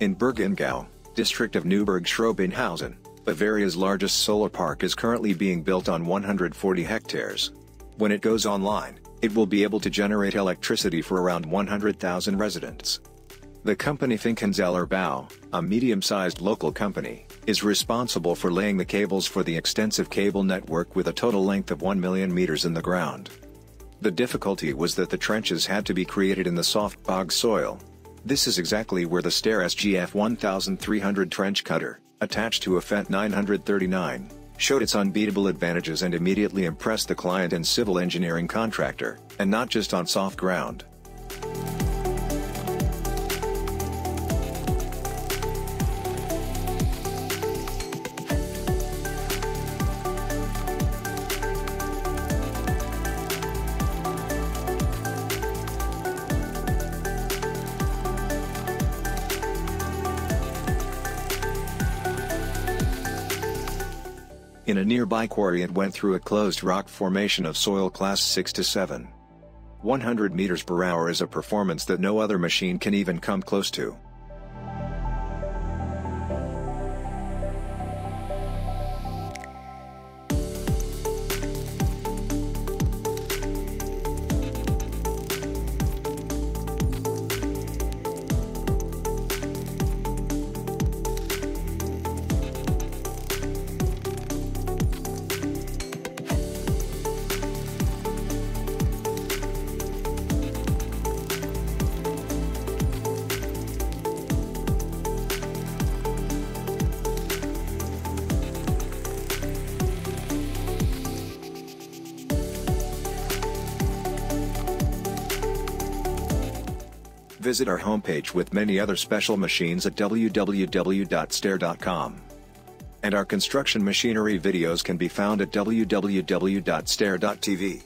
In Berg im Gau, district of Neuburg-Schrobenhausen, Bavaria's largest solar park is currently being built on 140 hectares. When it goes online, it will be able to generate electricity for around 100,000 residents. The company Finkenzeller Bau, a medium-sized local company, is responsible for laying the cables for the extensive cable network with a total length of 1 million meters in the ground. The difficulty was that the trenches had to be created in the soft bog soil. This is exactly where the Stehr SGF 1300 trench cutter, attached to a Fendt 939, showed its unbeatable advantages and immediately impressed the client and civil engineering contractor, and not just on soft ground. In a nearby quarry it went through a closed rock formation of soil class 6 to 7. 100 meters per hour is a performance that no other machine can even come close to. Visit our homepage with many other special machines at www.stehr.com. And our construction machinery videos can be found at www.stehr.tv.